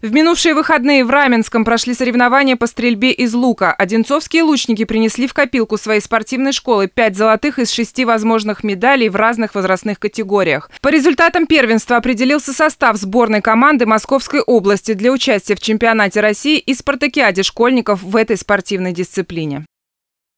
В минувшие выходные в Раменском прошли соревнования по стрельбе из лука. Одинцовские лучники принесли в копилку своей спортивной школы пять золотых из шести возможных медалей в разных возрастных категориях. По результатам первенства определился состав сборной команды Московской области для участия в чемпионате России и спартакиаде школьников в этой спортивной дисциплине.